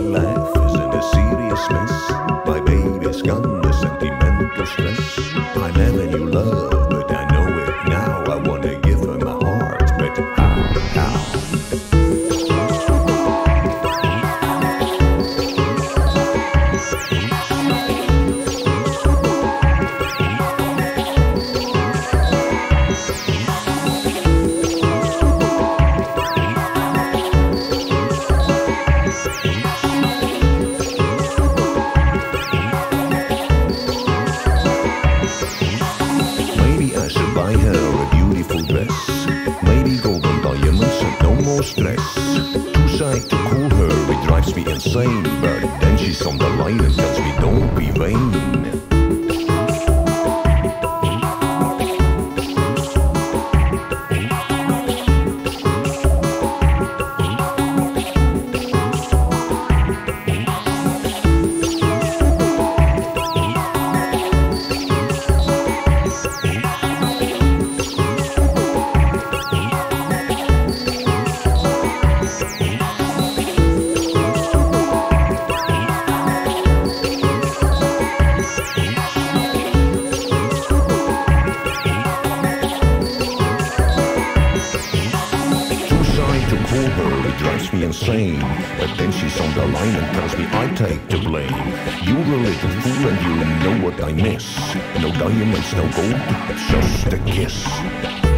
life isn't a serious mess. My baby's gone, the sentimental stress. I never Too shy to call her, it drives me insane. But then she's on the line and tells me don't be vain. Her, it drives me insane. But then she's on the line and tells me I take the blame. You're a little fool and you know what I miss. No diamonds, no gold, just a kiss.